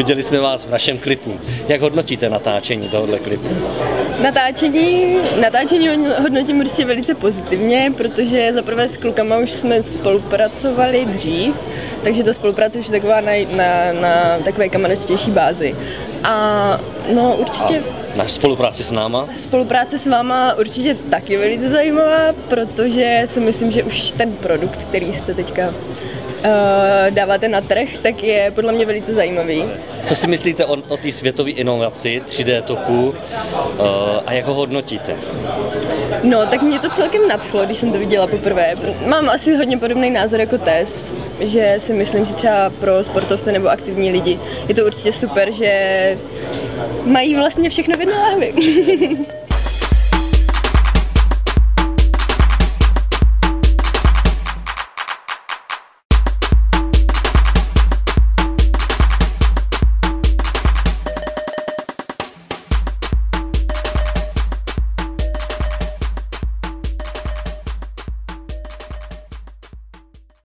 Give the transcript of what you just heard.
Viděli jsme vás v našem klipu. Jak hodnotíte natáčení tohohle klipu? Natáčení, natáčení hodnotím určitě velice pozitivně, protože zaprvé s klukama už jsme spolupracovali dřív, takže ta spolupráce už je taková na, na, na takové kamaradičtější bázi. A no určitě... A na spolupráci s náma? Spolupráce s váma určitě taky velice zajímavá, protože si myslím, že už ten produkt, který jste teďka dáváte na trh, tak je podle mě velice zajímavý. Co si myslíte o, o té světové inovaci 3D toku uh, a jak ho hodnotíte? No, tak mě to celkem nadchlo, když jsem to viděla poprvé. Mám asi hodně podobný názor jako test, že si myslím, že třeba pro sportovce nebo aktivní lidi je to určitě super, že mají vlastně všechno v jedné lahvi.